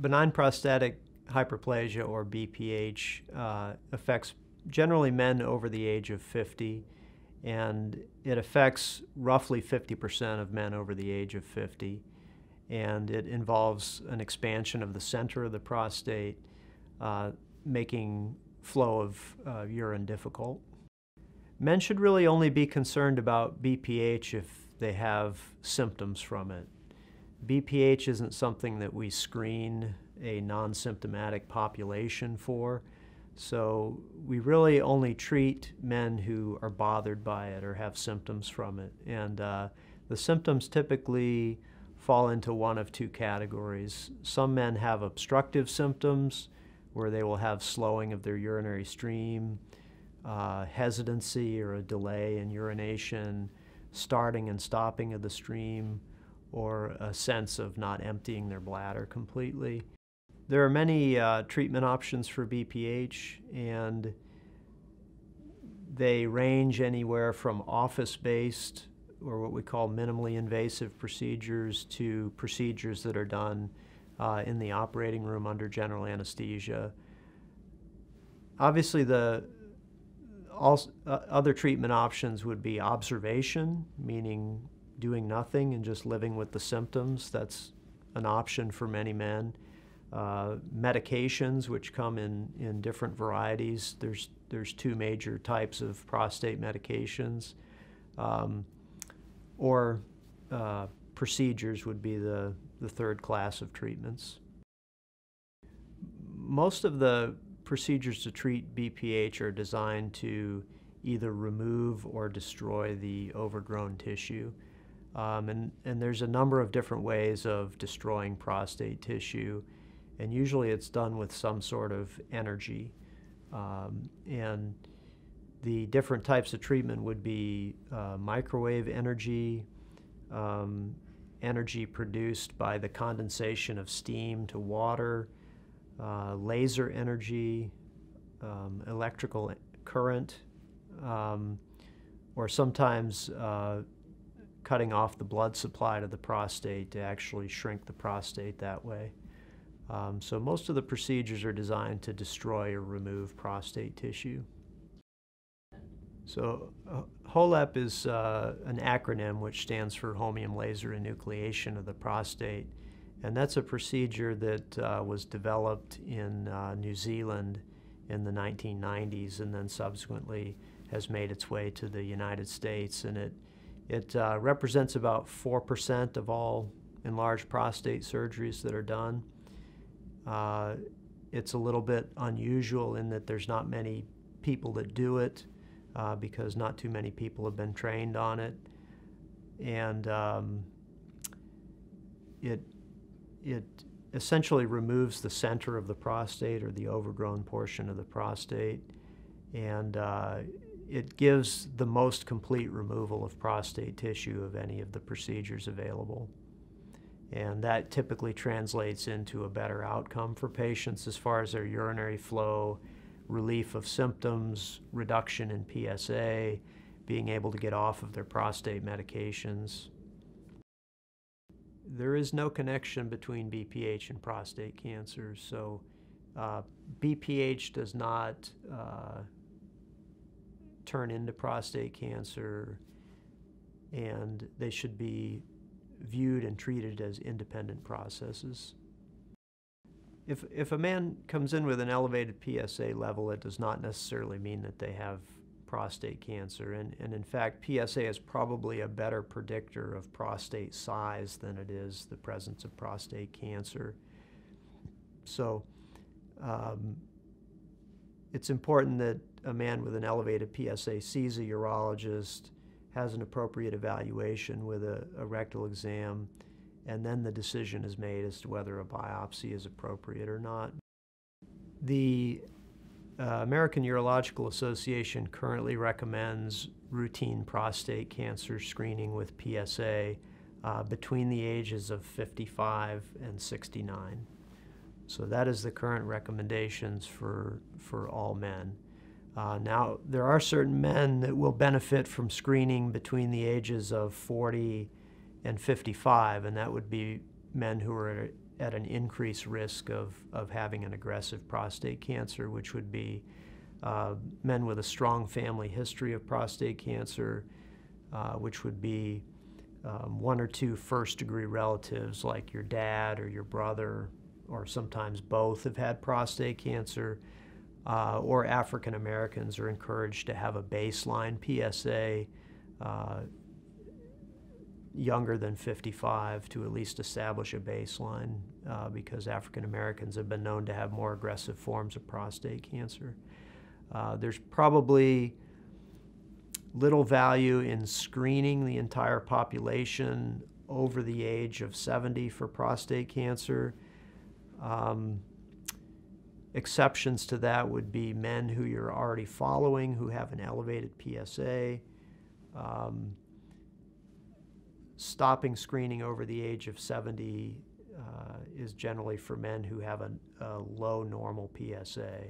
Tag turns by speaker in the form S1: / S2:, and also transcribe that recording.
S1: benign prostatic hyperplasia, or BPH, uh, affects generally men over the age of 50, and it affects roughly 50% of men over the age of 50. And it involves an expansion of the center of the prostate, uh, making flow of uh, urine difficult. Men should really only be concerned about BPH if they have symptoms from it. BPH isn't something that we screen a non symptomatic population for. So we really only treat men who are bothered by it or have symptoms from it. And uh, the symptoms typically fall into one of two categories. Some men have obstructive symptoms where they will have slowing of their urinary stream, uh, hesitancy or a delay in urination, starting and stopping of the stream, or a sense of not emptying their bladder completely. There are many uh, treatment options for BPH, and they range anywhere from office based or what we call minimally invasive procedures to procedures that are done uh, in the operating room under general anesthesia. Obviously, the all, uh, other treatment options would be observation, meaning doing nothing and just living with the symptoms. That's an option for many men. Uh, medications, which come in, in different varieties. There's, there's two major types of prostate medications. Um, or uh, procedures would be the, the third class of treatments. Most of the procedures to treat BPH are designed to either remove or destroy the overgrown tissue. Um, and, and there's a number of different ways of destroying prostate tissue, and usually it's done with some sort of energy. Um, and the different types of treatment would be uh, microwave energy, um, energy produced by the condensation of steam to water, uh, laser energy, um, electrical current, um, or sometimes uh, cutting off the blood supply to the prostate to actually shrink the prostate that way. Um, so most of the procedures are designed to destroy or remove prostate tissue. So uh, HOLEP is uh, an acronym which stands for holmium laser enucleation of the prostate. And that's a procedure that uh, was developed in uh, New Zealand in the 1990s and then subsequently has made its way to the United States. And it it uh, represents about 4% of all enlarged prostate surgeries that are done. Uh, it's a little bit unusual in that there's not many people that do it uh, because not too many people have been trained on it. And um, it, it essentially removes the center of the prostate or the overgrown portion of the prostate. And uh, it gives the most complete removal of prostate tissue of any of the procedures available. And that typically translates into a better outcome for patients as far as their urinary flow, relief of symptoms, reduction in PSA, being able to get off of their prostate medications. There is no connection between BPH and prostate cancer, so uh, BPH does not uh, turn into prostate cancer, and they should be viewed and treated as independent processes. If, if a man comes in with an elevated PSA level, it does not necessarily mean that they have prostate cancer. And, and in fact, PSA is probably a better predictor of prostate size than it is the presence of prostate cancer. So um, it's important that a man with an elevated PSA sees a urologist, has an appropriate evaluation with a, a, rectal exam, and then the decision is made as to whether a biopsy is appropriate or not. The uh, American Urological Association currently recommends routine prostate cancer screening with PSA uh, between the ages of 55 and 69. So that is the current recommendations for, for all men. Uh, now, there are certain men that will benefit from screening between the ages of 40 and 55, and that would be men who are at an increased risk of, of having an aggressive prostate cancer, which would be uh, men with a strong family history of prostate cancer, uh, which would be um, one or two first degree relatives like your dad or your brother, or sometimes both have had prostate cancer, uh, or African Americans are encouraged to have a baseline PSA uh, younger than 55 to at least establish a baseline uh, because African Americans have been known to have more aggressive forms of prostate cancer. Uh, there's probably little value in screening the entire population over the age of 70 for prostate cancer. Um, exceptions to that would be men who you're already following who have an elevated PSA. Um, stopping screening over the age of 70 uh, is generally for men who have a, a low normal PSA.